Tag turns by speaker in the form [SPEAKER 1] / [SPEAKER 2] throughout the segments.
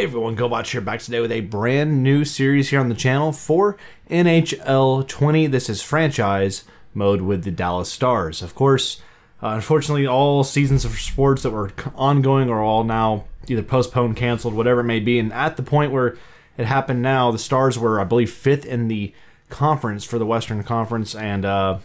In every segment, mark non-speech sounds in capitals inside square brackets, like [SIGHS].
[SPEAKER 1] Hey everyone, GoBotch here back today with a brand new series here on the channel for NHL 20. This is franchise mode with the Dallas Stars. Of course, uh, unfortunately, all seasons of sports that were ongoing are all now either postponed, canceled, whatever it may be. And at the point where it happened now, the Stars were, I believe, fifth in the conference for the Western Conference, and uh,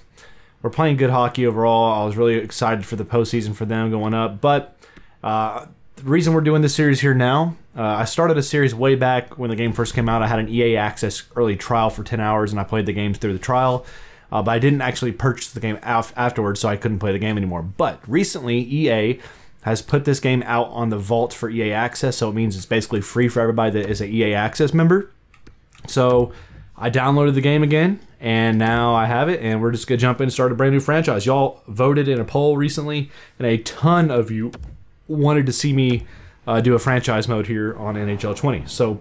[SPEAKER 1] we're playing good hockey overall. I was really excited for the postseason for them going up, but uh, the reason we're doing this series here now, uh, I started a series way back when the game first came out. I had an EA Access early trial for 10 hours, and I played the games through the trial. Uh, but I didn't actually purchase the game af- afterwards, so I couldn't play the game anymore. But recently, EA has put this game out on the vault for EA Access, so it means it's basically free for everybody that is an EA Access member. So I downloaded the game again, and now I have it, and we're just gonna jump in and start a brand new franchise. Y'all voted in a poll recently, and a ton of you wanted to see me uh, do a franchise mode here on NHL 20. So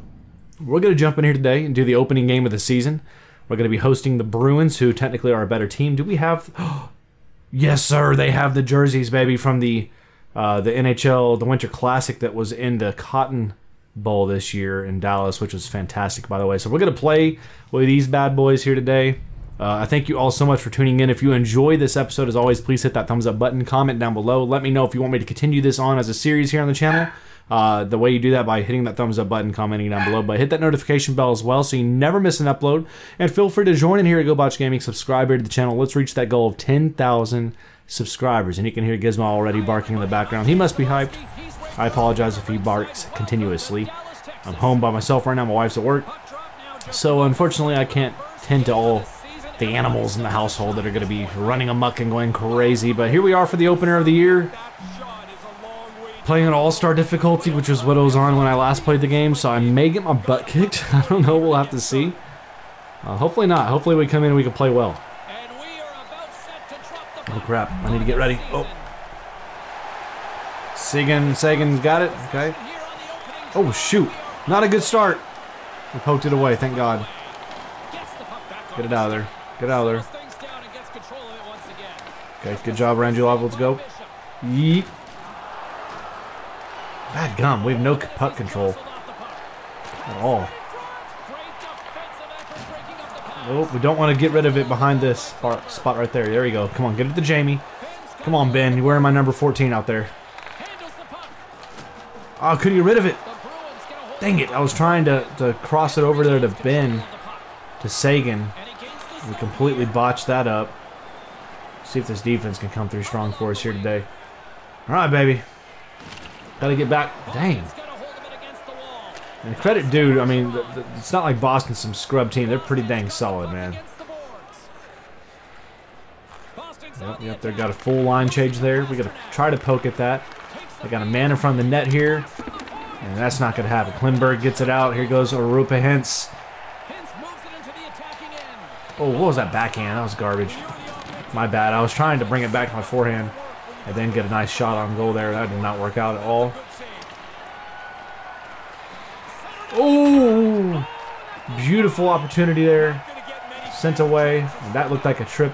[SPEAKER 1] we're going to jump in here today and do the opening game of the season. We're going to be hosting the Bruins, who technically are a better team. Do we have? [GASPS] yes, sir. They have the jerseys, baby, from the uh, the NHL, the Winter Classic that was in the Cotton Bowl this year in Dallas, which was fantastic, by the way. So we're going to play with these bad boys here today. Uh, I thank you all so much for tuning in. If you enjoy this episode, as always, please hit that thumbs up button, comment down below. Let me know if you want me to continue this on as a series here on the channel. Uh, the way you do that by hitting that thumbs up button, commenting down below, but hit that notification bell as well so you never miss an upload. And feel free to join in here at GoBotch Gaming, subscribe to the channel. Let's reach that goal of 10,000 subscribers. And you can hear Gizmo already barking in the background. He must be hyped. I apologize if he barks continuously. I'm home by myself right now. My wife's at work. So unfortunately, I can't tend to all the animals in the household that are going to be running amuck and going crazy. But here we are for the opener of the year. Playing an all-star difficulty, which was what I was on when I last played the game, so I may get my butt kicked. [LAUGHS] I don't know. We'll have to see. Uh, hopefully not. Hopefully we come in and we can play well. Oh, crap. I need to get ready. Oh. Seguin, Seguin's got it. Okay. Oh, shoot. Not a good start. We poked it away, thank God. Get it out of there. Get out of there. Okay, good job, Radulov. Let's go. Yeet. Bad gum. We have no puck control at all. Oh, we don't want to get rid of it behind this spot right there. There we go. Come on, get it to Jamie. Come on, Benn. You're wearing my number 14 out there. Oh, ah, couldn't get rid of it. Dang it. I was trying to, to cross it over there to Benn, to Seguin. We completely botched that up. See if this defense can come through strong for us here today. All right, baby. Got to get back. Dang. And credit dude, I mean, it's not like Boston's some scrub team. They're pretty dang solid, man. Yep, yep, they got a full line change there. We got to try to poke at that. They got a man in front of the net here. And that's not to happen. Klingberg gets it out. Here goes Roope Hintz. Oh, what was that backhand? That was garbage. My bad. I was trying to bring it back to my forehand and then get a nice shot on goal there. That did not work out at all. Oh! Beautiful opportunity there. Sent away. And that looked like a trip.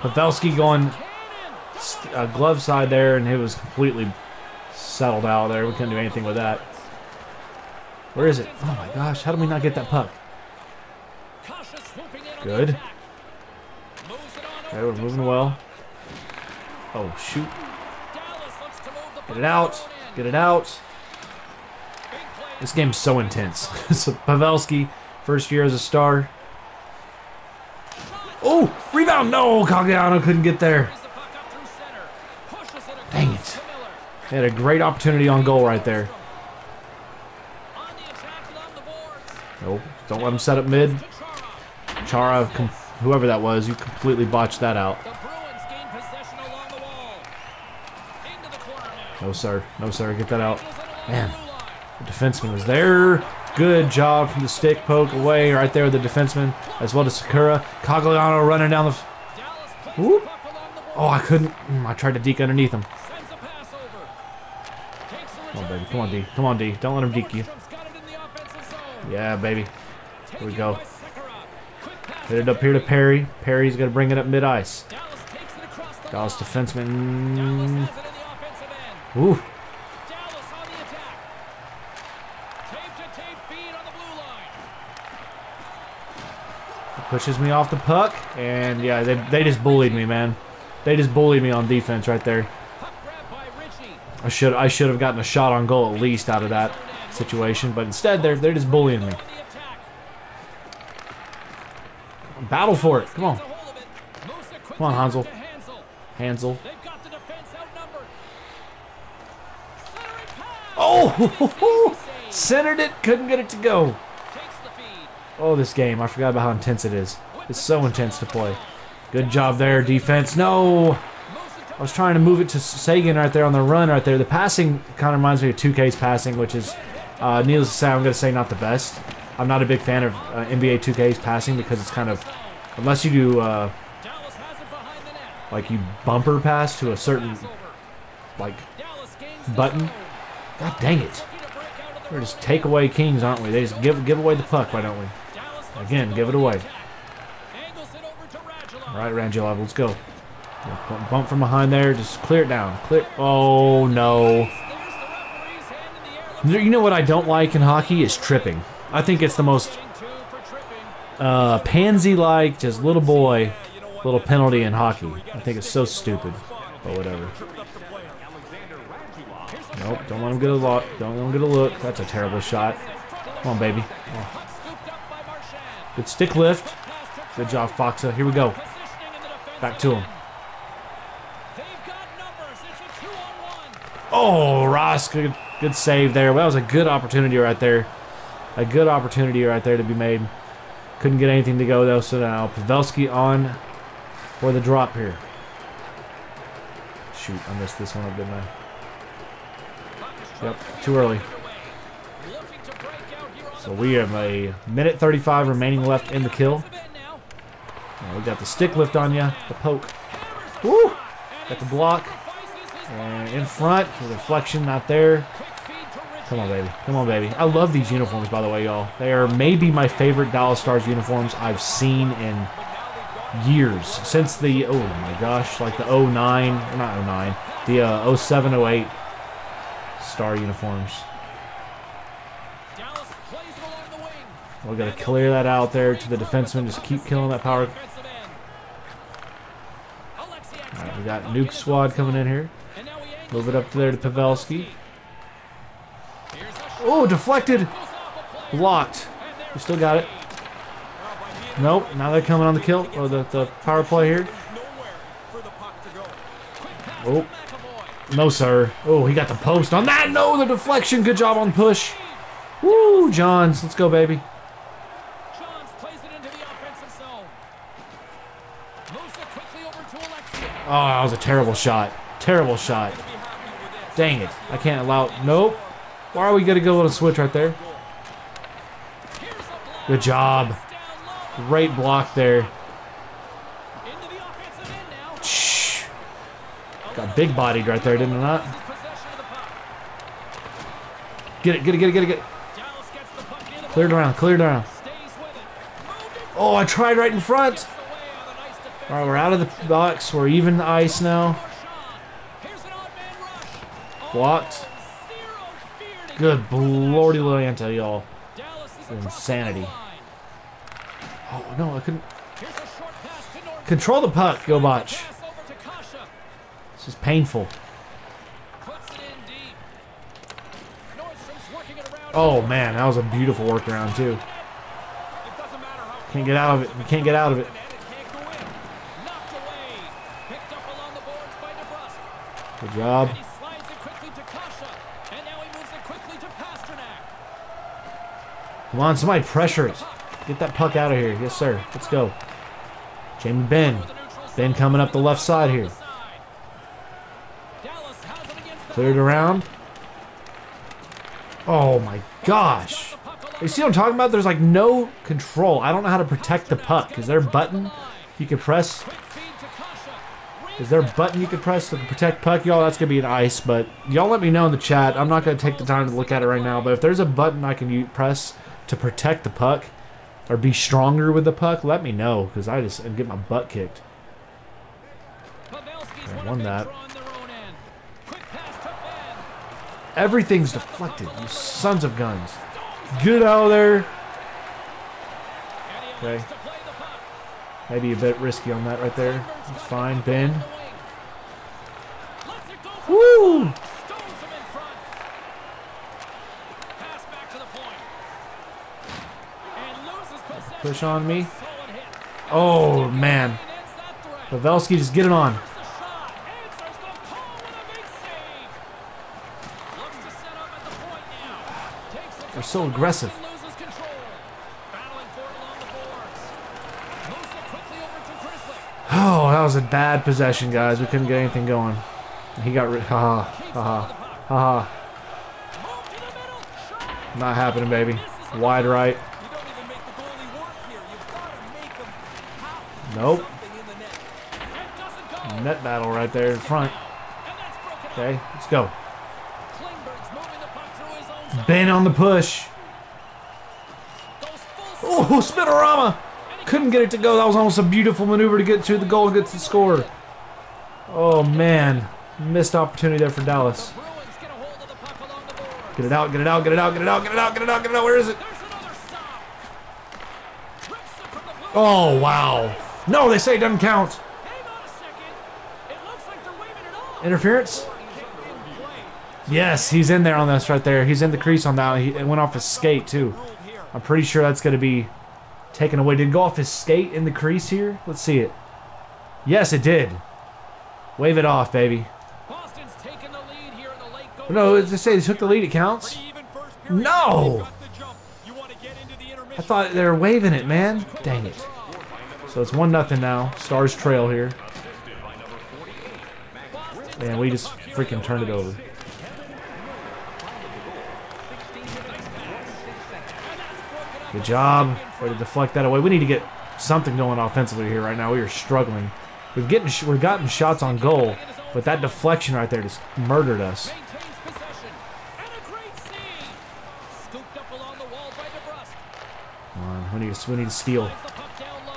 [SPEAKER 1] Pavelski going uh, glove side there, and it was completely settled out there. We couldn't do anything with that. Where is it? Oh my gosh, how did we not get that puck? Good. Okay, we're moving well. Oh, shoot. Get it out. Get it out. This game's so intense. [LAUGHS] so Pavelski, first year as a star. Oh, rebound. No, Cogliano couldn't get there. Dang it. They had a great opportunity on goal right there. Nope. Don't let him set up mid. Chara, whoever that was, you completely botched that out. No, sir. No, sir. Get that out. Man, the defenseman was there. Good job from the stick poke away right there with the defenseman, as well as Sekera. Cogliano running down the... Whoop. Oh, I couldn't. Mm, I tried to deke underneath him. Come on, baby. Come on, D. Come on, D. Don't let him deke you. Yeah, baby. Here we go. Hit it up here to Perry. Perry's going to bring it up mid-ice. Dallas defenseman. Ooh. pushes me off the puck, and yeah, they, they just bullied me, man. They just bullied me on defense right there. I should I should have gotten a shot on goal at least out of that situation, but instead they're they're just bullying me. Battle for it. Come on. Come on, Hansel. Hansel. Oh! [LAUGHS] Centered it. Couldn't get it to go. Oh, this game. I forgot about how intense it is. It's so intense to play. Good job there, defense. No! I was trying to move it to Seguin right there on the run right there. The passing kind of reminds me of 2K's passing, which is, uh, needless to say, I'm going to say not the best. I'm not a big fan of uh, NBA 2K's passing because it's kind of, unless you do, uh, like you bumper pass to a certain, like, button. God dang it. We're just take away kings, aren't we? They just give give away the puck, why don't we? Again, give it away. All right, Radulov, let's go. Bump from behind there. Just clear it down. Clear. Oh, no. You know what I don't like in hockey is tripping. I think it's the most uh, pansy-like, just little boy, little penalty in hockey. I think it's so stupid. But whatever. Nope, don't let him get a look. Don't let him get a look. That's a terrible shot. Come on, baby. Oh. Good stick lift. Good job, Faksa. Here we go. Back to him. Oh, Ross, good, good save there. Well, that was a good opportunity right there. A good opportunity right there to be made. Couldn't get anything to go, though, so now Pavelski on for the drop here. Shoot, I missed this one, didn't I? Yep, too early. So we have a minute 35 remaining left in the kill. We got the stick lift on you, the poke. Woo! Got the block. And in front, the deflection not there. Come on, baby. Come on, baby. I love these uniforms, by the way, y'all. They are maybe my favorite Dallas Stars uniforms I've seen in years. Since the, oh my gosh, like the 09, not 09, the uh, 07, 08 Star uniforms. We got to clear that out there to the defenseman. Just keep killing that power. Right, we got Nuke Squad coming in here. Move it up there to Pavelski. Oh, deflected. Blocked. We still got it. Nope. Now they're coming on the kill or the, the power play here. Oh. No, sir. Oh, he got the post on that. No, the deflection. Good job on push. Woo, Johns. Let's go, baby. Oh, that was a terrible shot. Terrible shot. Dang it. I can't allow... Nope. Why are we going to go on a switch right there? Good job. Great block there. Shh. Got big bodied right there, didn't it not? Get it, get it, get it, get it, get it. Cleared around, cleared around. Oh, I tried right in front. All right, we're out of the box. We're even the ice now. Blocked. Good lordy Lorienta, y'all. Insanity. Oh, no, I couldn't. Control the puck, GoBotch. This is painful. Oh, man, that was a beautiful workaround, too. Can't get out of it. You can't get out of it. Good job. Come on, somebody pressure it. Get that puck out of here. Yes, sir. Let's go. Jamie Benn. Ben coming up the left side here. Cleared around. Oh my gosh. You see what I'm talking about? There's like no control. I don't know how to protect the puck. Is there a button you can press is there a button you can press to protect puck? Y'all, that's going to be an ice, but y'all let me know in the chat. I'm not going to take the time to look at it right now, but if there's a button I can press to protect the puck or be stronger with the puck, let me know, because I just get my butt kicked. I won that. Everything's deflected, you sons of guns. Get out of there. Okay. Maybe a bit risky on that right there. It's fine. Benn.
[SPEAKER 2] Lets it go for
[SPEAKER 1] Woo!
[SPEAKER 2] Stones him in front. Pass back to the point. And loses possession.
[SPEAKER 1] Push on me. Oh, man. Pavelski, just get it on. They're so aggressive. Oh, that was a bad possession, guys. We couldn't get anything going. He got rid. Ha ha.
[SPEAKER 2] Keeps
[SPEAKER 1] Ha ha. Ha ha.
[SPEAKER 2] Move to the middle. Shot.
[SPEAKER 1] Not happening, baby. Wide right.
[SPEAKER 3] You don't even make the goalie work here. You've got to make him have
[SPEAKER 1] Nope.
[SPEAKER 3] net.
[SPEAKER 1] Battle right there in front. Okay, let's go. Benn on the push. Oh, Spinorama! Couldn't get it to go. That was almost a beautiful maneuver to get to the goal and get to the score. Oh, man. Missed opportunity there for Dallas.
[SPEAKER 2] Get
[SPEAKER 1] it out, get it out, get it out, get it out, get it out, get it out, get it out. Where is it? Oh, wow. No, they say it doesn't count.
[SPEAKER 2] It it.
[SPEAKER 1] Interference? Yes, he's in there on this right there. He's in the crease on that. He, it went off his skate, too. I'm pretty sure that's going to be taken away. Did it go off his skate in the crease here? Let's see it. Yes, it did. Wave it off, baby. No, it's just say they took the lead. It counts. No! I thought they were waving it, man. Dang it. So it's one nothing now. Stars trail here. Man, we just freaking turned it over. Good job. Way to deflect that away. We need to get something going offensively here right now. We are struggling. We've getting we've gotten shots on goal, but that deflection right there just murdered us.
[SPEAKER 2] And.
[SPEAKER 1] Come on, we need to, we need to steal.
[SPEAKER 2] Slides the puck down low.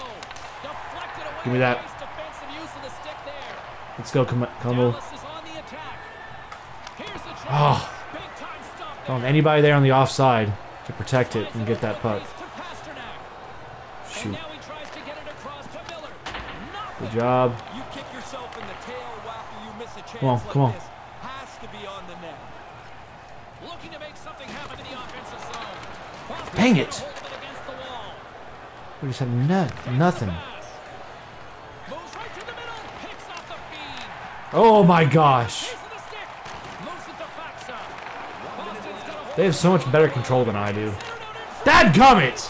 [SPEAKER 2] Deflected away.
[SPEAKER 1] Give me that.
[SPEAKER 2] Nice defensive use of the stick there.
[SPEAKER 1] Let's go, come Comeau.
[SPEAKER 2] Dallas is on the attack. Here's the chance.
[SPEAKER 1] Oh.
[SPEAKER 2] Big time stop there.
[SPEAKER 1] Found anybody there on the offside to protect it and get that puck. Shoot.
[SPEAKER 2] And now he tries to get it across to Miller. Nothing.
[SPEAKER 1] Good job.
[SPEAKER 3] You kick yourself in the tail after you miss a chance
[SPEAKER 1] Come on, come on.
[SPEAKER 3] this. Has to be on the net.
[SPEAKER 1] Got my gosh. They have so much better control than I do. Dadgummit!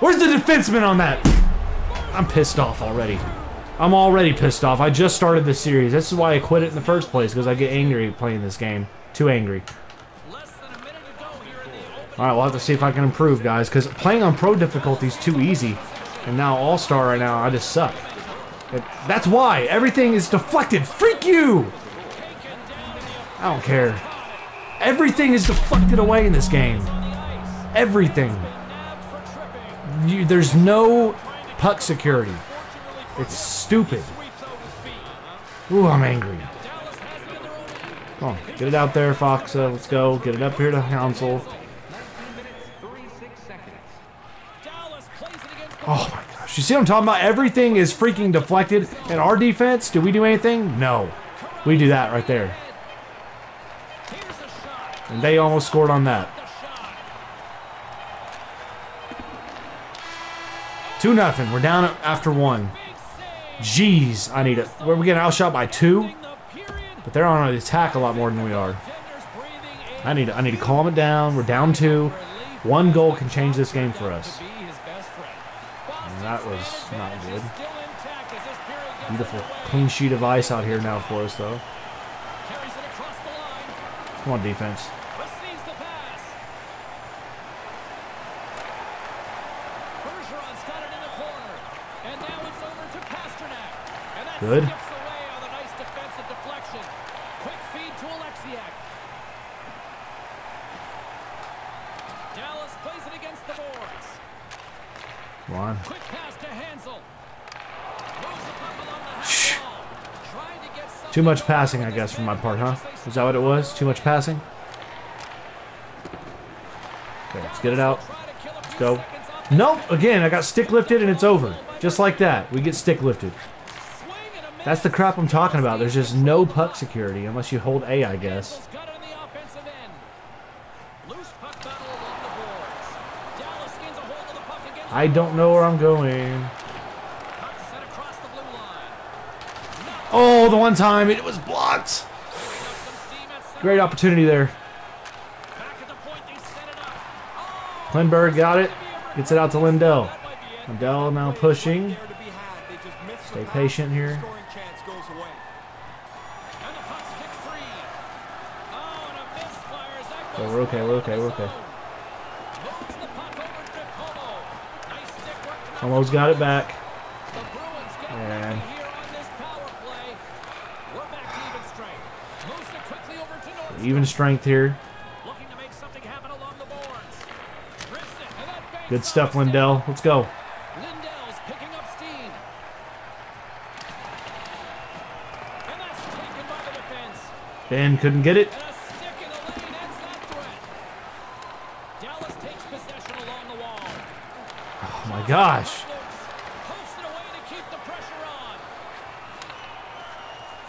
[SPEAKER 1] Where's the defenseman on that? I'm pissed off already. I'm already pissed off. I just started this series. This is why I quit it in the first place, because I get angry playing this game. Too angry. Alright, we'll have to see if I can improve, guys, because playing on pro difficulty is too easy. And now All-Star right now, I just suck. That's why. Everything is deflected. Freak you! I don't care. Everything is deflected away in this game. Everything.
[SPEAKER 2] Nabbed for tripping.
[SPEAKER 1] You, there's no puck security. It's stupid.
[SPEAKER 2] Sweeps out his feet.
[SPEAKER 1] Ooh, I'm angry.
[SPEAKER 2] Dallas has it in their own end.
[SPEAKER 1] Come on, get it out there, Faksa. Let's go. Get it up here to Council.
[SPEAKER 2] Dallas plays it against the
[SPEAKER 1] Oh. You see what I'm talking about? Everything is freaking deflected. And our defense, do we do anything? No. We do that right there. And they almost scored on that. 2 nothing. We're down after one. Jeez, I need it. We're getting outshot by two, but they're on the attack a lot more than we are. I need to, I need to calm it down. We're down two. One goal can change this game for us.
[SPEAKER 2] to be his best friend.
[SPEAKER 1] And that was not good.
[SPEAKER 2] Still intact as this period gets
[SPEAKER 1] Beautiful clean sheet of ice out here now for us, though.
[SPEAKER 2] Carries it across the line.
[SPEAKER 1] Come on, defense.
[SPEAKER 2] Receives the pass. Bergeron's got it in the corner. And now it's over to Pastrnak. And that
[SPEAKER 1] Good.
[SPEAKER 2] skips away on a nice defensive deflection. Quick feed to Oleksiak. Dallas plays it against the boards.
[SPEAKER 1] Come on.
[SPEAKER 2] Quick pass to Hansel. Moves the puck along the half wall. Trying to get something
[SPEAKER 1] Too much passing, I guess, from my part, huh? Is that what it was? Too much passing? Okay, let's get it out.
[SPEAKER 2] Few
[SPEAKER 1] go. Nope, again, I got stick lifted and it's over. Just like that, we get stick lifted. That's the crap I'm talking about. There's just no puck security unless you hold A, I guess. I don't know where I'm going.
[SPEAKER 2] puck set across the blue line.
[SPEAKER 1] Oh, the one time it was blocked. Great opportunity there. Klingberg got it. Gets it out to Lindell. Lindell now pushing. Stay patient here.
[SPEAKER 2] Oh,
[SPEAKER 1] we're okay, we're okay, we're okay. Almost got it back.
[SPEAKER 2] The Bruins get
[SPEAKER 1] And-
[SPEAKER 2] nothing here on this power play. We're back to even strength. Moves it quickly over to Nordstrom.
[SPEAKER 1] Even strength here.
[SPEAKER 2] Looking to make something happen along the boards. Rips it, and that bangs
[SPEAKER 1] Good stuff. Lindell. Let's go.
[SPEAKER 2] Lindell's picking up steam. And that's taken by the defense.
[SPEAKER 1] Benn couldn't get it.
[SPEAKER 2] Oh my stick in the lane ends that threat. Dallas takes possession along the wall.
[SPEAKER 1] Oh my gosh.
[SPEAKER 2] Posts it away to keep the pressure on.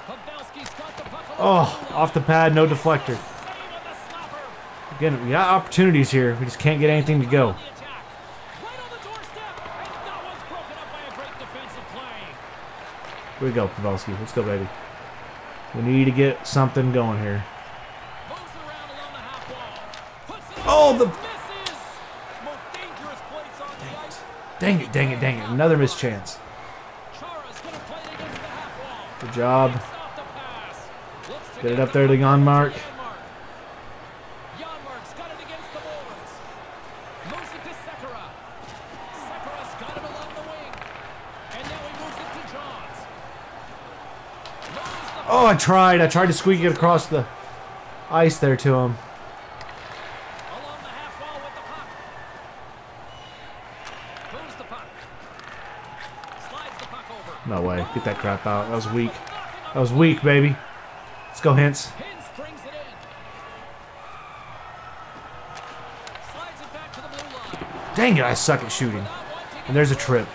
[SPEAKER 2] Pavelski's got the puck along
[SPEAKER 1] Oh,
[SPEAKER 2] the blue line.
[SPEAKER 1] Off the pad, no deflector. Again, we got opportunities here. We just can't get anything to go. Here we go, Pavelski. Let's go, baby. We need to get something going here. Oh, the-. Dang it, dang it, dang it. Another missed chance.
[SPEAKER 2] Chara's gonna
[SPEAKER 1] Get it up there to Janmark.
[SPEAKER 2] Janmark. Janmark's got it against the boards. Moves it to Sekera. Sekera's got it along the wing. And now he moves it to Johns. Moves the
[SPEAKER 1] Oh, I tried. I tried to squeak it across the ice there to him.
[SPEAKER 2] along the half wall with the puck. Moves the puck. Slides the puck over.
[SPEAKER 1] No way. Get that crap out. That was weak. That was weak, baby. Let's go, Hintz.
[SPEAKER 2] Pins brings it in. Slides it back to the blue line.
[SPEAKER 1] Dang it, I suck at shooting. And there's a trip.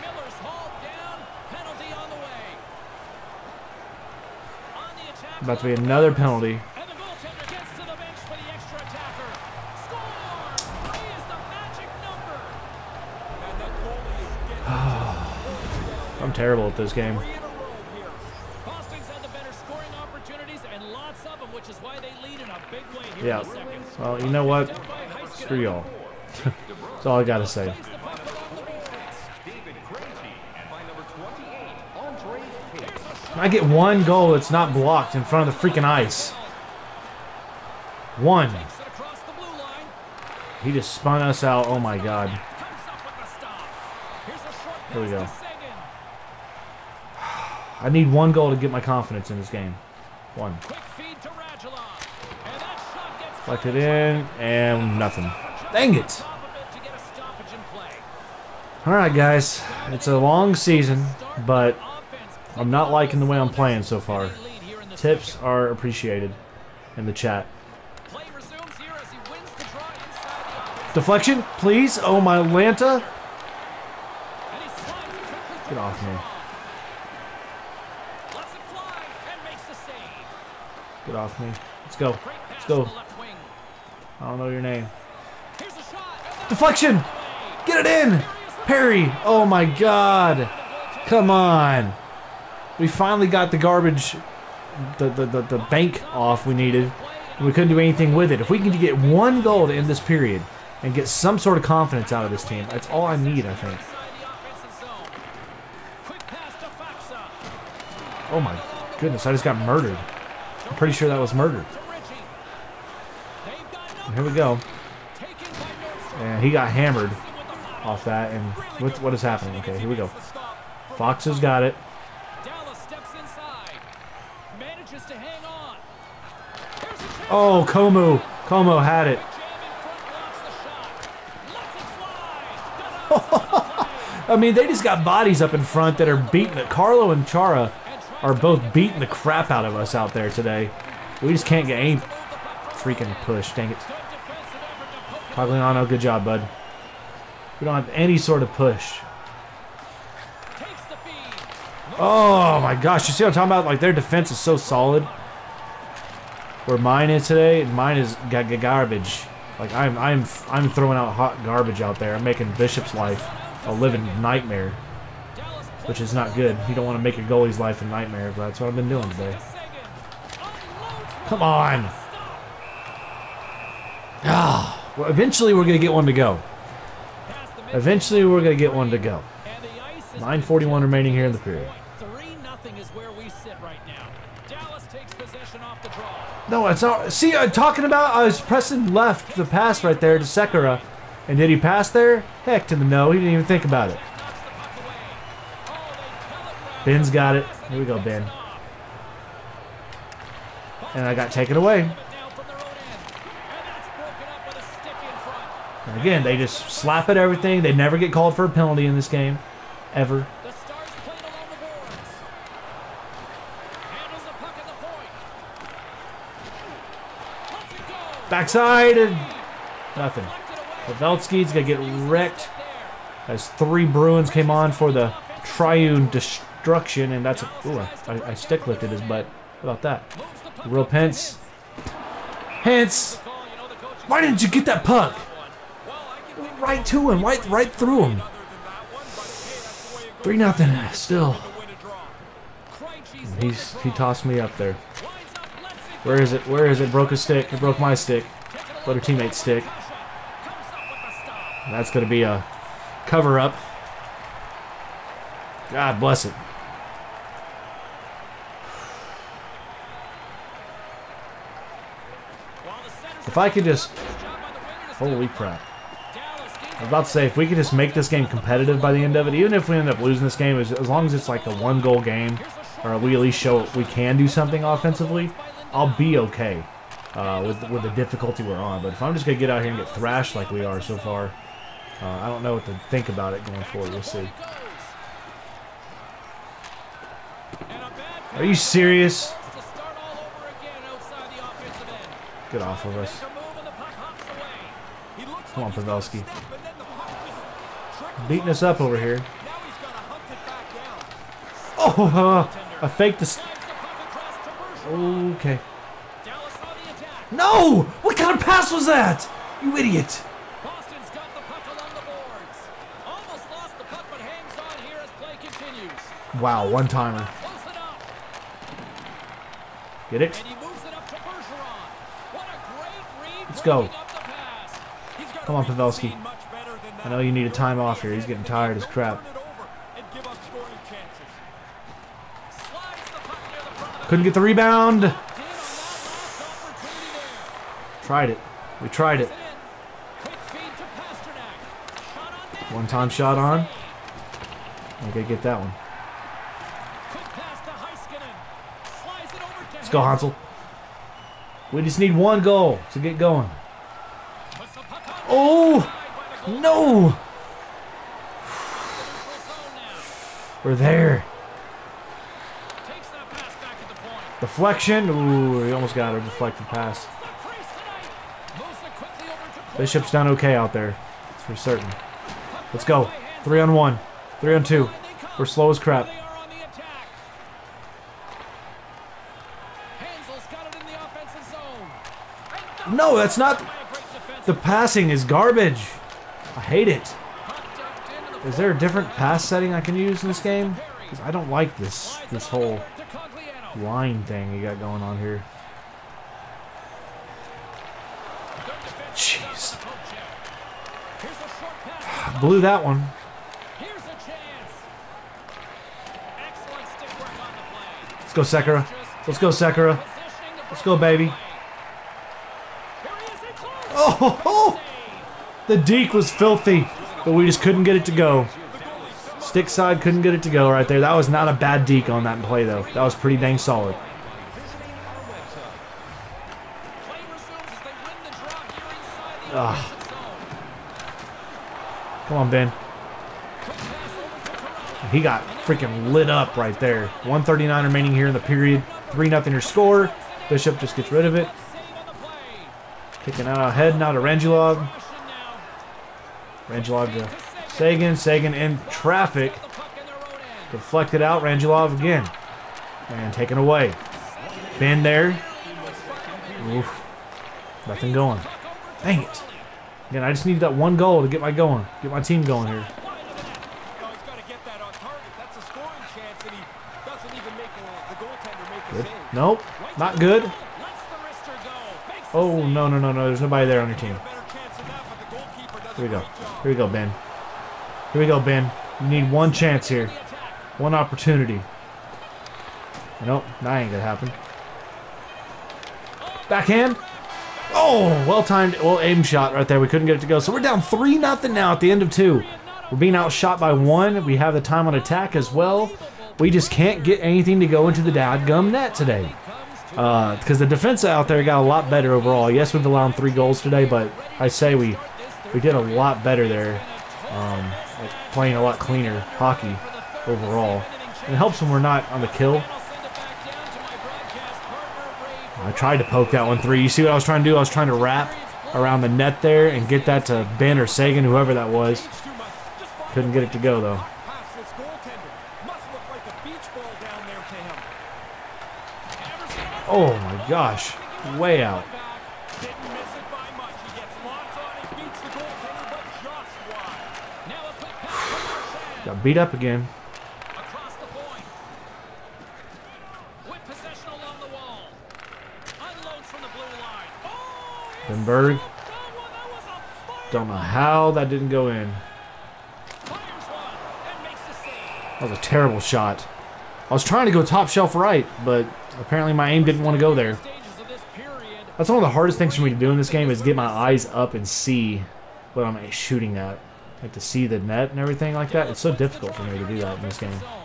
[SPEAKER 2] Miller's hauled down. Penalty on the way. On the attack.
[SPEAKER 1] About to be another penalty. [SIGHS] I'm terrible at this
[SPEAKER 2] to
[SPEAKER 1] Yeah. Well, you know what? Screw y'all. [LAUGHS] That's all I gotta say.
[SPEAKER 2] Plays the puck along the boards.
[SPEAKER 4] David Krejci and by number 28, Andre Page.
[SPEAKER 1] I get one goal that's not blocked in front of the freaking ice. One. He just spun us out. Oh my god. Here we go. [SIGHS] I need one goal to get my confidence in this game. One.
[SPEAKER 2] Quick feed to Radulov. And that shot
[SPEAKER 1] it in, and nothing. Dang it.
[SPEAKER 2] top of it to get a stoppage in play.
[SPEAKER 1] Alright, guys. It's a long season, but I'm not liking the way I'm playing so far.
[SPEAKER 2] lead here in the
[SPEAKER 1] Tips are appreciated in the chat.
[SPEAKER 2] Play resumes here as he wins the draw inside the offense.
[SPEAKER 1] Deflection, please. Oh, my Lanta.
[SPEAKER 2] And he slides it quickly to
[SPEAKER 1] Get off me.
[SPEAKER 2] Radulov. Lets it fly and makes the save.
[SPEAKER 1] Get off me. Let's go. Let's go.
[SPEAKER 2] to the left wing.
[SPEAKER 1] I don't know your name.
[SPEAKER 2] Here's a shot. and that's
[SPEAKER 1] Deflection. Get it in. Perry. Oh my god. Come on. We finally got the garbage, the, the, the, the bank off we needed. We couldn't do anything with it. If we can get one goal to end this period and get some sort of confidence out of this team, that's all I need, I think.
[SPEAKER 2] Inside the offensive zone. Quick pass to Faksa.
[SPEAKER 1] Oh my goodness, I just got murdered. I'm pretty sure that was murdered.
[SPEAKER 2] To Richie. They've got
[SPEAKER 1] And here we go. And he got hammered off that. And what, what is happening? Okay, here we go. Fox has got it. Oh, Comeau. Comeau had it. [LAUGHS] I mean, they just got bodies up in front that are beating it. Carlo and Chara are both beating the crap out of us out there today. We just can't get any freaking push. Dang it. Pagliano, good job, bud. We don't have any sort of push. Oh my gosh, you see what I'm talking about? Like their defense is so solid. Where mine is today, mine is ga- ga- garbage. Like I'm, I'm, I'm throwing out hot garbage out there. I'm making Bishop's life a living nightmare, which is not good. You don't want to make your goalie's life a nightmare, but that's what I've been doing today. Come on. Ah, well, eventually we're gonna get one to go. Eventually we're gonna get one to go. 9:41 remaining here in the period. No, it's not. See, I'm talking about. I was pressing left the pass right there to Sekera, and did he pass there? Heck to the no. He didn't even think about it. Benn's got it. Here we go,
[SPEAKER 2] Benn.
[SPEAKER 1] And I got taken away.
[SPEAKER 2] But now from their own end. And that's broken up with a stick in front.
[SPEAKER 1] And again, they just slap at everything. They never get called for a penalty in this game, ever.
[SPEAKER 2] The Stars played along the boards. Handles the puck at the point. Lets it go.
[SPEAKER 1] Backside and nothing. Pavelski's gonna get wrecked. As three Bruins came on for the triune destruction, and that's a. Ooh, I, I, stick lifted his butt. How about that?
[SPEAKER 2] Moves the puck
[SPEAKER 1] Real
[SPEAKER 2] to
[SPEAKER 1] Pence. Hence.
[SPEAKER 2] Call, you know, the coach is
[SPEAKER 1] Why didn't you get that puck?
[SPEAKER 3] Well, I can think
[SPEAKER 1] Right to him, right, right through him.
[SPEAKER 3] other than that one, but hey, that's the way it goes
[SPEAKER 1] Three nothing. Still,
[SPEAKER 3] to
[SPEAKER 1] he's he tossed me up there. Where is it? Where is it? Broke a stick. It broke my stick. Let her
[SPEAKER 2] look.
[SPEAKER 1] teammate stick. That's gonna be a cover up. God bless it. If I could just,
[SPEAKER 2] to
[SPEAKER 1] holy crap. I was about to say, if we could just make this game competitive by the end of it, even if we end up losing this game, as, long as it's like a one goal game, or we at least show we can do something offensively, I'll be okay uh, with, with the difficulty we're on. But if I'm just going to get out here and get thrashed like we are so far, uh, I don't know what to think about it going forward. We'll see. Are you serious? Get off of us. Come on,
[SPEAKER 3] move
[SPEAKER 1] Beating us up over here.
[SPEAKER 3] Now he's got to hunt it back down.
[SPEAKER 1] Oh, uh, I faked this.
[SPEAKER 2] Slides the puck across to Bergeron.
[SPEAKER 1] Okay.
[SPEAKER 2] Dallas on the attack.
[SPEAKER 1] No! What kind of pass was that? You idiot.
[SPEAKER 2] Boston's got the puck along the boards. Almost lost the puck, but hangs on here as play continues.
[SPEAKER 1] Wow, one timer. Get it?
[SPEAKER 2] And he moves it up to Bergeron. What a great read.
[SPEAKER 1] Let's go.
[SPEAKER 2] breaking up the pass.
[SPEAKER 3] He's got
[SPEAKER 1] Come on,
[SPEAKER 3] to
[SPEAKER 1] Pavelski. I know you need a time off here. He's getting tired as crap. Couldn't get the rebound. Tried it. We tried it. One time shot on. Okay, get that one. Let's go, Hansel. We just need one goal to get going. No! We're there. Deflection. Ooh, he almost got a deflected pass. Bishop's done okay out there. That's for certain. Let's go. Three on one. Three on two. We're slow as crap. No, that's not. The passing is garbage. I hate it.
[SPEAKER 2] Puck dumped into the
[SPEAKER 1] Is there a different pass setting I can use in this game? 'Cause I don't like this this whole
[SPEAKER 2] over to Cogliano.
[SPEAKER 1] line thing you got going on here. Jeez.
[SPEAKER 2] on the poke check. Here's [SIGHS] a short pass.
[SPEAKER 1] Blew that one.
[SPEAKER 2] Here's a chance. Excellent stick work on the play.
[SPEAKER 1] Let's go, Sekera. Let's go, Sekera. Let's go, baby.
[SPEAKER 2] Here he is, he closes.
[SPEAKER 1] Oh, ho, ho. The deke was filthy, but we just couldn't get it to go. Stick side couldn't get it to go right there. That was not a bad deke on that play though. That was pretty dang solid.
[SPEAKER 2] The
[SPEAKER 1] Ah. Come on,
[SPEAKER 2] Benn.
[SPEAKER 1] He got freaking lit up right there. 139 remaining here in the period. 3 nothing your score. Bishop just gets rid of it. Kicking out ahead now to Rangulov.
[SPEAKER 2] Now.
[SPEAKER 1] To Seguin. Seguin in traffic. Deflected out. Rangelov again. And taken away. Benn there. Oof. Nothing going. Dang it. Again, I just need that one goal to get my going. Get my team going here. Good. Nope. Not good. Oh, no, no, no, no. There's nobody there on your team. Here we go. Here we go, Benn. Here we go, Benn. You need one chance here. One opportunity. Nope, that ain't gonna happen. Backhand. Oh, well timed, well aimed shot right there. We couldn't get it to go. So we're down three nothing now at the end of two. We're being outshot by one. We have the time on attack as well. We just can't get anything to go into the dadgum net today. Uh, because the defense out there got a lot better overall. Yes, we've allowed three goals today, but I say we we did a lot better there. Um, like playing a lot cleaner hockey overall. And it helps when we're not on the kill. I tried to poke that one three. You see what I was trying to do? I was trying to wrap around the net there and get that to Benn or Seguin, whoever that was. Couldn't get it to go though. Oh my gosh, way out.
[SPEAKER 3] Didn't miss it by much. He gets lots on it, beats the goaltender, but just wide.
[SPEAKER 2] Now a quick pass from Marchand.
[SPEAKER 1] Got beat up again.
[SPEAKER 2] Across the point. With possession along the wall. Unloads from the blue line. Oh, he's
[SPEAKER 1] Benberg.
[SPEAKER 2] that one. That was a fire.
[SPEAKER 1] Don't know how that didn't go in.
[SPEAKER 2] Fires one and makes the save.
[SPEAKER 1] That was a terrible shot. I was trying to go top shelf right, but apparently my aim didn't want to go there.
[SPEAKER 2] Stages of this period.
[SPEAKER 1] That's one of the hardest things for me to do in this game is get my eyes up and see what I'm shooting at. Like to see the net and everything like that. It's so difficult for me to do that in this game.
[SPEAKER 2] Blast.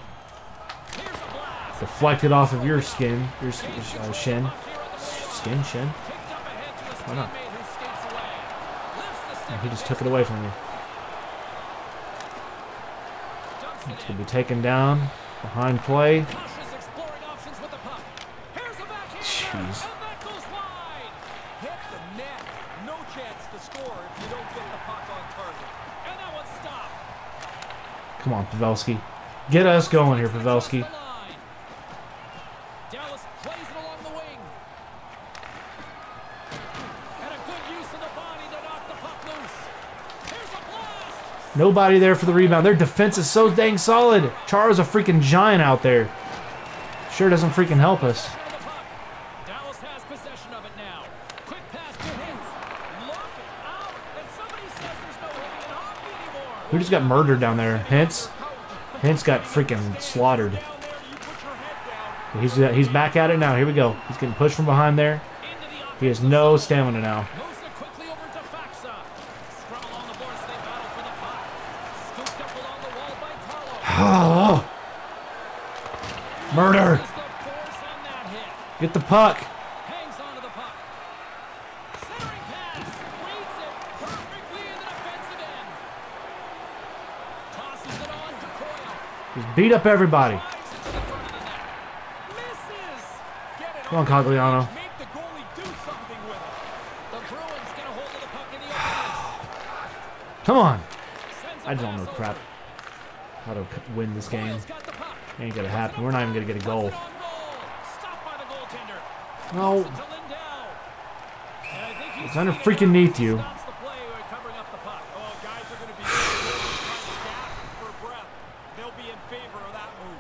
[SPEAKER 1] Deflected off of your skin, your uh, shin, skin, shin. Why not?
[SPEAKER 2] the stick
[SPEAKER 1] He just took it away from me. It's gonna be taken down behind play.
[SPEAKER 2] Cautious exploring options with the puck. Here's a backhand.
[SPEAKER 1] Jeez.
[SPEAKER 2] And that goes wide.
[SPEAKER 3] Hit the net. No chance to score if you don't get the puck on target.
[SPEAKER 2] And that one's stopped.
[SPEAKER 1] Come on, Pavelski. Get us going here, Pavelski.
[SPEAKER 2] Dallas plays it along the wing. And a good use of the body to knock the puck loose. Here's a blast.
[SPEAKER 1] Nobody there for the rebound. Their defense is so dang solid. Char is a freaking giant out there. Sure doesn't freaking help us.
[SPEAKER 2] Out of the puck. Dallas has possession of it now. Quick pass to Hintz. Look out. And somebody says there's no hitting in hockey anymore.
[SPEAKER 1] Who just got murdered down there? Hintz? Hintz got freaking slaughtered.
[SPEAKER 3] Head down.
[SPEAKER 1] He's uh, he's back at it now. Here we go. He's getting pushed from behind there. He has no stamina now.
[SPEAKER 2] Moves it quickly over to Faksa. Scrum along the boards, they battle for the puck. Scooped up along the wall by Carlo.
[SPEAKER 1] Oh, murder!
[SPEAKER 2] Is the force on that hit.
[SPEAKER 1] Get the puck.
[SPEAKER 2] Hangs onto the puck. Centering pass. Reads it perfectly in the defensive end. Tosses it on to Coyle.
[SPEAKER 1] He's beat up everybody.
[SPEAKER 2] Flies into the front of the net. Misses.
[SPEAKER 3] Get it
[SPEAKER 1] Come on,
[SPEAKER 3] on.
[SPEAKER 1] Cogliano.
[SPEAKER 3] Make the goalie do something with it.
[SPEAKER 2] The Bruins get a hold of the puck in the open ice.
[SPEAKER 1] Come on. I don't know crap how to win this game.
[SPEAKER 2] Coyle's got the puck.
[SPEAKER 1] Ain't gonna happen. We're not even gonna get a goal.
[SPEAKER 2] Puts it on goal. Stopped by the goaltender.
[SPEAKER 1] No.
[SPEAKER 2] Moves it to Lindell. And I think he's
[SPEAKER 1] It's under freaking neath you.
[SPEAKER 2] Stops the play by covering up the puck.
[SPEAKER 3] Oh, guys are going to be trying to gasp for breath. They'll be in favor of that move.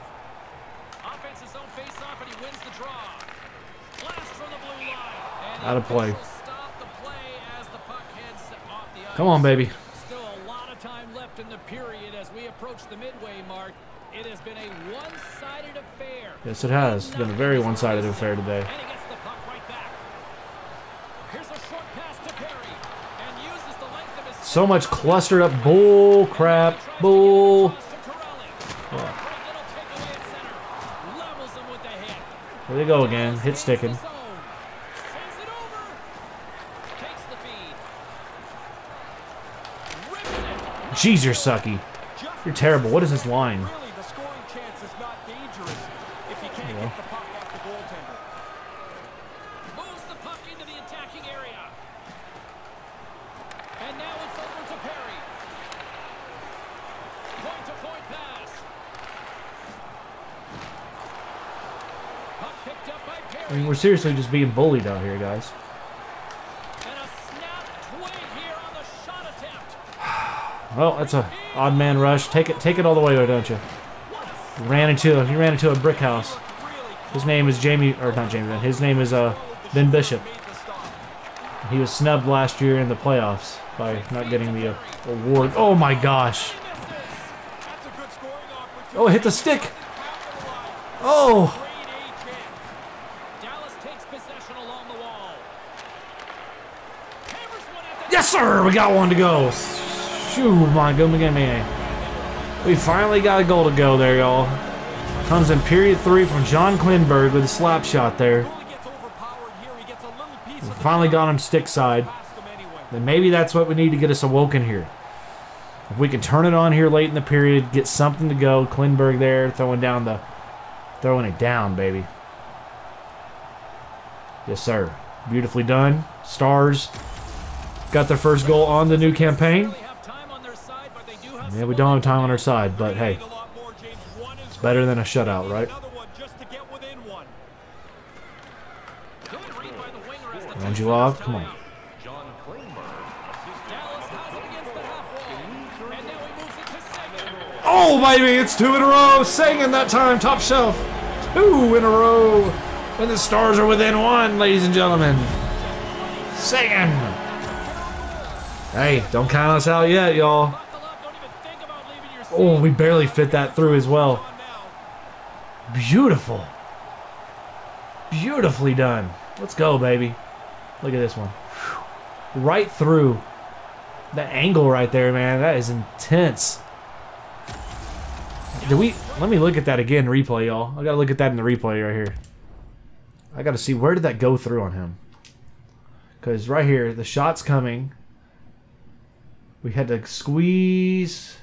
[SPEAKER 2] Offense his own face off and he wins the draw. Blast from the blue line. And
[SPEAKER 1] Out of play.
[SPEAKER 2] officials Stop the play as the puck heads off the ice.
[SPEAKER 1] Come on, baby.
[SPEAKER 2] Still a lot of time left in the period as we approach the midway mark. It has been a one-sided affair.
[SPEAKER 1] Yes, it has. It's been a very one-sided affair today.
[SPEAKER 2] And he gets the puck right back. Here's a short pass to Perry and uses the length of his
[SPEAKER 1] So much clustered up bull crap. Bull. Oh. There they go again. Hit sticking. Jeez, you're sucky. You're terrible. What is this line?
[SPEAKER 2] Point
[SPEAKER 1] I mean, we're seriously just being bullied out here, guys. Well, that's a odd man rush. Take it, take it all the way, don't you? Ran into, he ran into a brick house. His name is Jamie, or not Jamie. His name is uh Ben Bishop. He was snubbed last year in the playoffs by not getting the uh, award. Oh my gosh!
[SPEAKER 3] A.
[SPEAKER 1] Oh, hit the stick. Oh,
[SPEAKER 2] A
[SPEAKER 1] yes, sir. We got one to go. Shoo, my go, me, me. We finally got a goal to go there, y'all. Comes in period three from John Klingberg with a slap shot there.
[SPEAKER 3] The
[SPEAKER 1] Finally got him stick side. then maybe that's what we need to get us awoken here. If we can turn it on here late in the period, get something to go. Klingberg there throwing down the, throwing it down, baby. Yes, sir. Beautifully done. Stars got their first goal on the new campaign.
[SPEAKER 2] They have time on their side, but they do have
[SPEAKER 1] Yeah, we don't have time on our side, but hey,
[SPEAKER 3] Need a lot more, James. One is
[SPEAKER 1] it's better than a shutout, right?
[SPEAKER 3] another one just to get within one.
[SPEAKER 2] Good read by the winger as the
[SPEAKER 1] Angelov, come on.
[SPEAKER 4] John Klingberg.
[SPEAKER 2] Dallas has it against the half wall. And now he moves to second.
[SPEAKER 1] Oh, baby, it's two in a row. Singing that time, top shelf. Two in a row. And the stars are within one, ladies and gentlemen. Singing. Hey, don't count us out yet, y'all. Oh, we barely fit that through as well. Beautiful. Beautifully done. Let's go, baby. Look at this one. Right through. The angle right there, man. That is intense. Did we? Let me look at that again, replay, y'all. I gotta look at that in the replay right here. I gotta see where did that go through on him. Because right here, the shot's coming. We had to squeeze.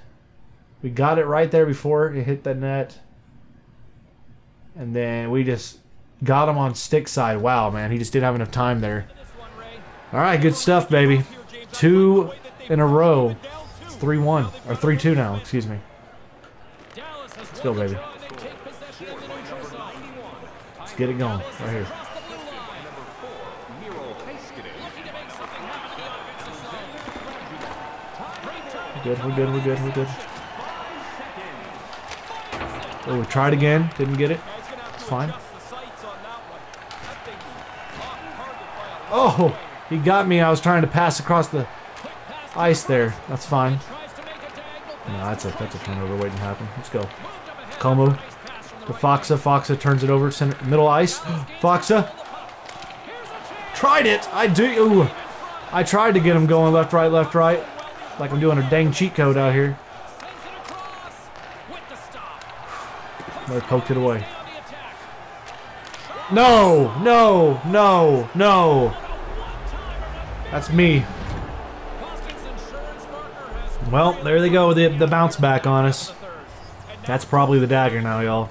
[SPEAKER 1] We got it right there before it hit the net. And then we just got him on stick side. Wow, man. He just didn't have enough time there. All right, good stuff, baby. Two in a row.
[SPEAKER 3] went down two.
[SPEAKER 1] 3 1. Or 3 2 now, excuse me. Go, baby. Let's get it going. Right here. Good, we're good, we're good, we're good. Oh, we tried again. Didn't get it. It's fine. Oh, he got me. I was trying to pass across the ice there. That's fine. No, that's a that's a turnover waiting to happen. Let's go.
[SPEAKER 2] Comeau
[SPEAKER 1] to Faksa. Faksa turns it over. Center, middle ice. [GASPS]
[SPEAKER 2] Faksa
[SPEAKER 1] tried it. I do. Ooh. I tried to get him going left, right, left, right. Like I'm doing a dang cheat code out here.
[SPEAKER 2] Sends it across. With the stop.
[SPEAKER 1] I poked it away. No, no, no, no. That's me. Well, there they go. The, the bounce back on us. That's probably the dagger now, y'all.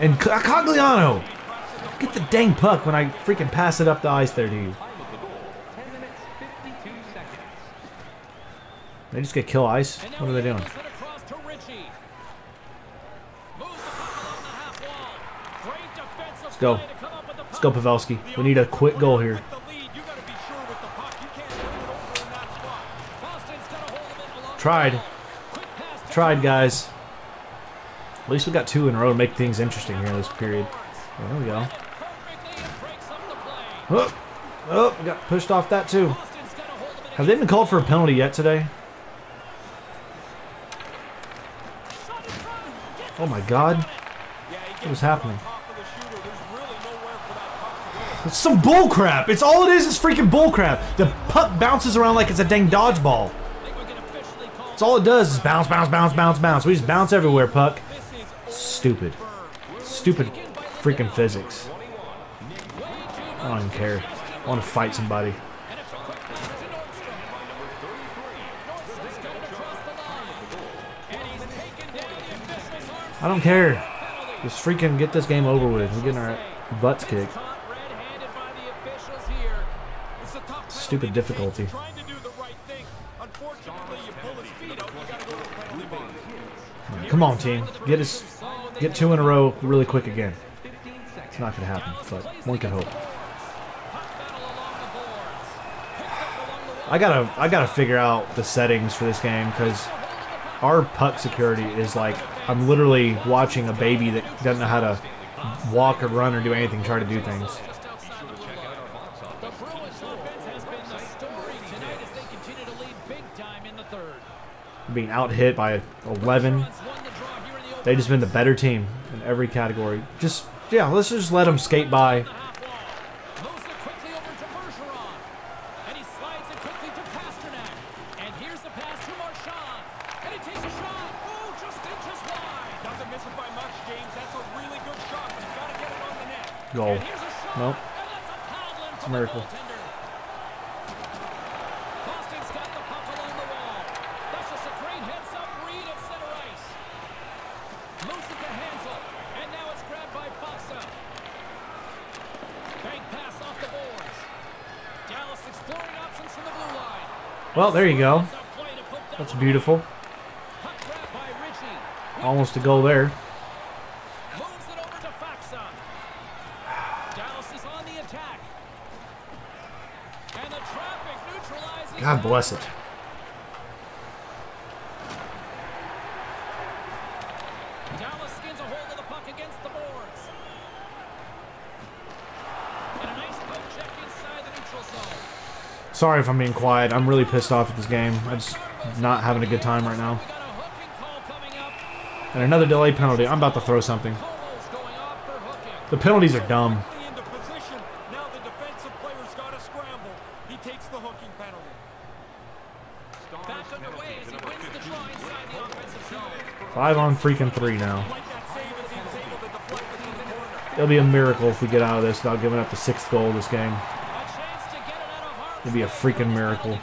[SPEAKER 1] And Cogliano! Uh, get the dang puck when I freaking pass it up the ice there to you.
[SPEAKER 4] Time of the goal, 10 minutes, 52 seconds.
[SPEAKER 1] They just get kill ice? What are they doing?
[SPEAKER 2] It across to Ritchie. Moves the puck along the half wall. Great defensive Let's
[SPEAKER 1] go. Let's go, Pavelski. We need a quick goal here. Tried. Tried, guys. At least we got two in a row to make things interesting here in this period. There we go. Oh, oh, we got pushed off that too. Have they been called for a penalty yet today? Oh my god. What is happening?
[SPEAKER 3] Top of the shooter, there's really nowhere for that puck to go.
[SPEAKER 1] It's some bullcrap. It's all it is is freaking bullcrap. The puck bounces around like it's a dang dodgeball. It's all it does is bounce, bounce, bounce, bounce, bounce. We just bounce everywhere, puck. Stupid. Stupid freaking physics. I don't even care. I want to fight somebody. I don't care. Just freaking get this game over with. We're getting our butts kicked.
[SPEAKER 3] Penalty
[SPEAKER 1] difficulty. Come on, team. Get us. get two in a row really quick again. It's not going to happen, but one can hope. I gotta, I gotta figure out the settings for this game because our puck security is like I'm literally watching a baby that doesn't know how to walk or run or do anything, try to do things. Being out hit by 11.
[SPEAKER 2] Bruins won the draw here in the
[SPEAKER 1] They just been the better team in every category. Just yeah, let's just let them skate by.
[SPEAKER 2] half wall. Moves it quickly over to Bergeron. And he slides it quickly to Pastrnak. And here's the pass to Marchand. And he takes a shot. Oh, just inches wide.
[SPEAKER 3] Doesn't miss it by much, James. That's a really good shot. He's got to get it on the net.
[SPEAKER 1] Goal.
[SPEAKER 2] And here's a shot.
[SPEAKER 1] Nope.
[SPEAKER 2] And that's a paddling
[SPEAKER 1] It's a
[SPEAKER 2] from the
[SPEAKER 1] miracle.
[SPEAKER 2] goaltender. Boston's got the puck along the wall. That's just a great heads-up read at center ice. Moves it to Hanzal. And now it's grabbed by Faksa. Bank pass off the boards. Dallas exploring options from the blue line.
[SPEAKER 1] Well, there you go.
[SPEAKER 2] It's a play to put that
[SPEAKER 1] That's beautiful.
[SPEAKER 2] away. Puck grabbed by
[SPEAKER 1] Almost a goal there.
[SPEAKER 2] Moves it over to Faksa. Dallas is on the attack. And the traffic neutralizes.
[SPEAKER 1] God bless it.
[SPEAKER 2] Dallas skins a hold of the puck against the boards. And a nice poke check inside the neutral zone.
[SPEAKER 1] Sorry if I'm being quiet. I'm really pissed off at this game. I'm just not having a good time right now. And another delay penalty. I'm about to throw something. The penalties are dumb. Five on freaking three now. It'll be a miracle if we get out of this without giving up the sixth goal of this game.
[SPEAKER 2] A chance to get it out of harm's
[SPEAKER 1] It'd be a freaking miracle.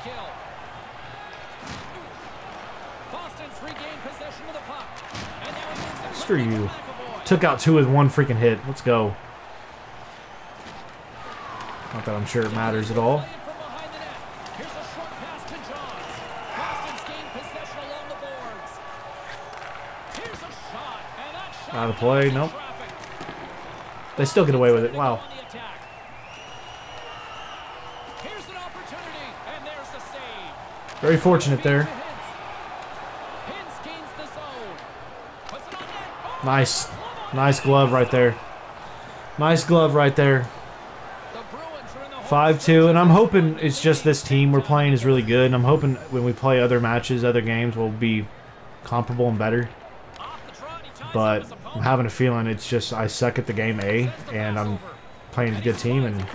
[SPEAKER 2] Boston's regained possession of the puck. And now he moves it
[SPEAKER 1] Screw you. Took out two with one freaking hit. Let's go. Not that I'm sure it matters at all.
[SPEAKER 2] Playing from behind the net. Here's a short pass to Johns. Boston's gained possession along the boards. Here's a shot, and that shot
[SPEAKER 1] Out of play, nope. They still get away with it. Wow.
[SPEAKER 2] On
[SPEAKER 1] fortunate there. Nice. Nice glove right there. Nice glove right there.
[SPEAKER 2] the Bruins are in the home
[SPEAKER 1] 5 2. And I'm hoping it's just this team we're playing is really good. And I'm hoping when we play other matches, other games, we'll be comparable and better. But I'm having a feeling it's just I suck at the game A. And I'm playing a good team. And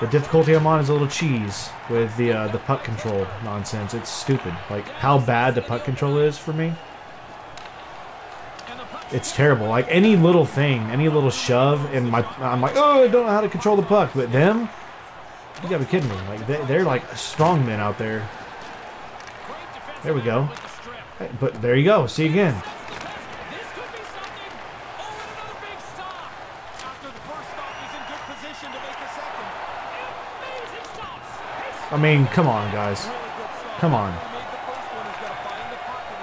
[SPEAKER 1] the difficulty I'm on is a little cheese with the uh, the puck control nonsense. It's stupid. Like how bad the puck control is for me. It's terrible. Like any little thing, any little shove, and my I'm like, oh, I don't know how to control the puck. But them, you gotta be kidding me. Like they, they're like strong men out there. There we go. But there you go. See you again.
[SPEAKER 2] This could be something. Oh, and another big stop.
[SPEAKER 3] After the first stop, he's in good position to make a second.
[SPEAKER 2] Amazing stops. He's
[SPEAKER 1] I mean, come on, guys. Come on.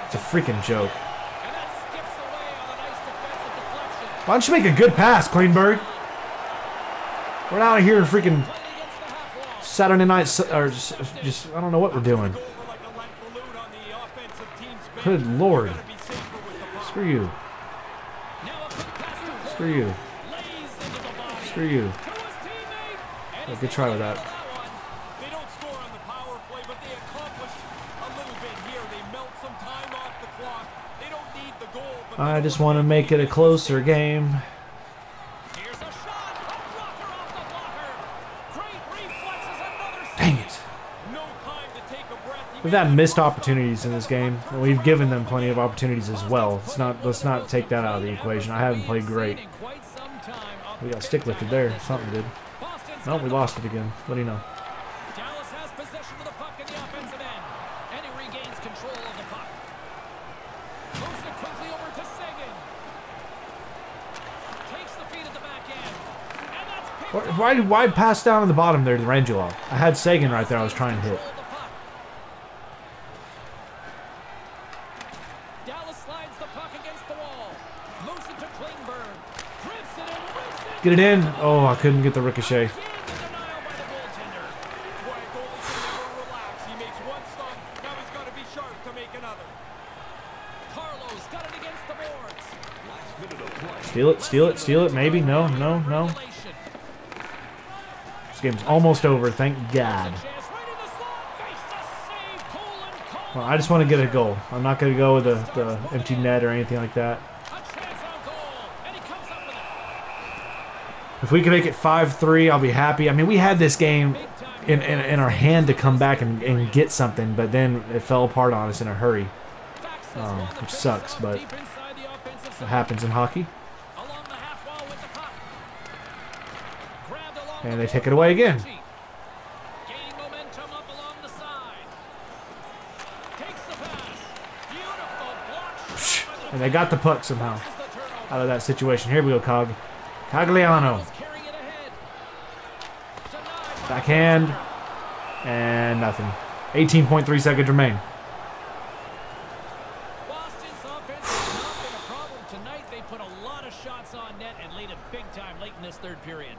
[SPEAKER 1] It's a freaking joke. Why don't you make a good pass, Klingberg? We're out of here freaking. Saturday night, or just, just I don't know what we're doing. Good lord. Screw you. Screw you. Screw you. Yeah, good try with that.
[SPEAKER 2] get one.
[SPEAKER 3] They don't score on the power play, but they accomplish a little bit here. They melt some time off the clock. They don't need the goal, but
[SPEAKER 1] I just want to make it a closer game.
[SPEAKER 2] Here's a shot. A blocker off the blocker. Great reflexes. Another
[SPEAKER 1] Dang it.
[SPEAKER 3] No time to take a breath. He
[SPEAKER 1] We've had missed opportunities in this game, we've given them plenty of opportunities as well. Let's not let's not take that out of the equation. I haven't played great.
[SPEAKER 2] In quite some time. Up
[SPEAKER 1] We got stick lifted there. Something did. No, we lost it again. What do you know? Why why, pass down in the bottom there to Rangelov? I had Sagan right there. I was trying to hit.
[SPEAKER 2] Control of the puck. Dallas slides the puck against the wall. Moves it to Klingberg.
[SPEAKER 1] Get it in. Oh, I couldn't get the ricochet.
[SPEAKER 2] Huge denial by the goaltender.
[SPEAKER 3] Boy, goalie can never relax. He makes one stop, now he's got to be sharp to make another.
[SPEAKER 2] Carlos got it against the boards.
[SPEAKER 1] Steal it, steal it, steal it. Maybe. No, no, no. Game's almost over. Thank God. Well, I just want to get a goal. I'm not going to go with the, the empty net or anything like that. If we can make it 5-3, I'll be happy. I mean, we had this game in, in, in our hand to come back and, and get something, but then it fell apart on us in a hurry.
[SPEAKER 2] The
[SPEAKER 1] which sucks, but It happens in hockey.
[SPEAKER 2] Along the half wall with the puck. Grabbed along
[SPEAKER 1] And they take it away again.
[SPEAKER 2] Ritchie. Gaining momentum up along the side. Takes the pass. Beautiful block shot by the
[SPEAKER 1] And they got the puck somehow
[SPEAKER 2] defense. This is the turnover.
[SPEAKER 1] out of that situation. Here we go, Cog. Cogliano.
[SPEAKER 2] Is carrying it ahead. Denied.
[SPEAKER 1] Backhand. And nothing. 18.3 seconds remain.
[SPEAKER 2] Boston's offense has not been a problem tonight. They put a lot of shots on net and laid it big time late in this third period.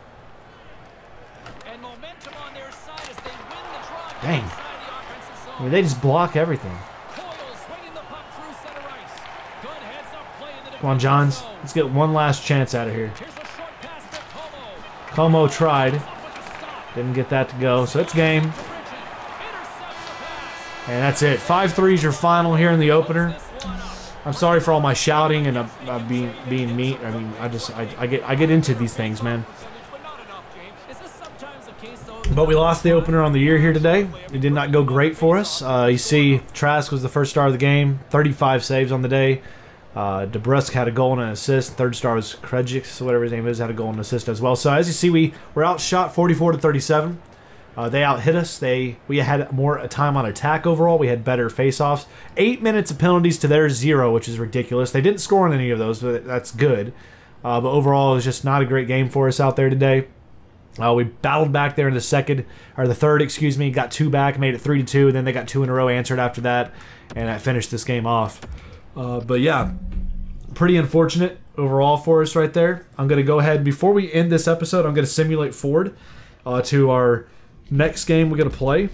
[SPEAKER 2] And momentum on their side as they win the draw
[SPEAKER 1] Dang.
[SPEAKER 2] inside the offensive zone.
[SPEAKER 1] I mean, they just block everything. Come on, Johns. Let's get one last chance out of here. Comeau. Tried. Didn't get that to go. So it's game. And that's it. 5-3 is your final here in the opener. I'm sorry for all my shouting and uh, uh, being being mean. I mean, I just I, I get I get into these things, man.
[SPEAKER 3] But
[SPEAKER 1] we lost the opener on the year here today. It did not go great for us. Uh, you see, Trask was the first star of the game, 35 saves on the day. Uh, DeBrusk had a goal and an assist. Third star was Krejcik, whatever his name is, had a goal and an assist as well. So as you see, we were outshot 44 to 37. Uh, they outhit us. They we had more time on attack overall. We had better face-offs. Eight minutes of penalties to their zero, which is ridiculous. They didn't score on any of those, but that's good. Uh, but overall, it was just not a great game for us out there today. Uh, we battled back there in the second or the third, excuse me. Got two back, made it three to two. And then they got two in a row answered after that, and I finished this game off. Uh, but yeah, pretty unfortunate overall for us right there. I'm gonna go ahead before we end this episode. I'm gonna simulate forward uh, to our next game we're gonna play.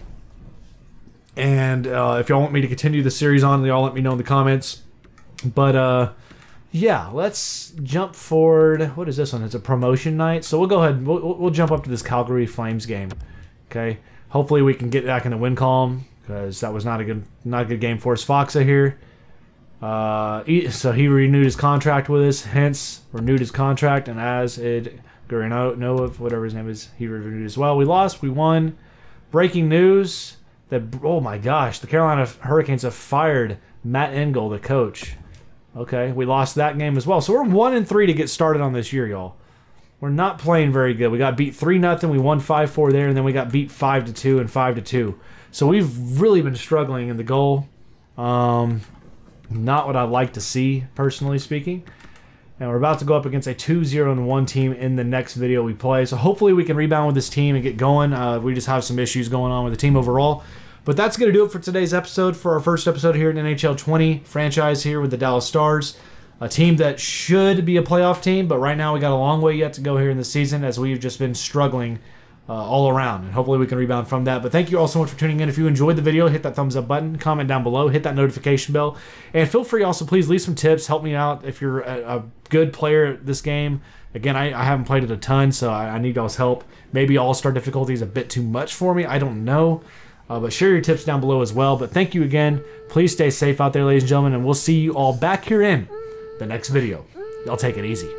[SPEAKER 1] And uh, if y'all want me to continue the series on, y'all let me know in the comments. But uh, yeah, let's jump forward. What is this one? It's a promotion night, so we'll go ahead. We'll, we'll- jump up to this Calgary Flames game. Okay, hopefully we can get back in the win column because that was not a good not a good game for us. Faksa here. Uh, he- so he renewed his contract with us, hence renewed his contract, and as it Gurino, Noah, whatever his name is, he renewed as well. We lost, we won. Breaking news that oh my gosh, the Carolina Hurricanes have fired Matt Engel, the coach. Okay, we lost that game as well. So we're one and three to get started on this year, y'all. We're not playing very good. We got beat three nothing. We won five four there, and then we got beat five to two and five to two. So we've really been struggling in the goal. Um, not what I'd like to see, personally speaking. And we're about to go up against a 2-0 and 1 team in the next video we play. So hopefully we can rebound with this team and get going. Uh, we just have some issues going on with the team overall. But that's going to do it for today's episode, for our first episode here in NHL 20 franchise here with the Dallas Stars. A team that should be a playoff team, but right now we got a long way yet to go here in the season as we've just been struggling uh, all around. And hopefully we can rebound from that. But thank you all so much for tuning in. If you enjoyed the video, hit that thumbs up button, comment down below, hit that notification bell, and feel free also please leave some tips. Help me out if you're a, a good player at this game. Again, I, I haven't played it a ton, so I, I need y'all's help. Maybe all star difficulty is a bit too much for me. I don't know. Uh, but share your tips down below as well. But thank you again. Please stay safe out there, ladies and gentlemen, and we'll see you all back here in the next video. Y'all take it easy.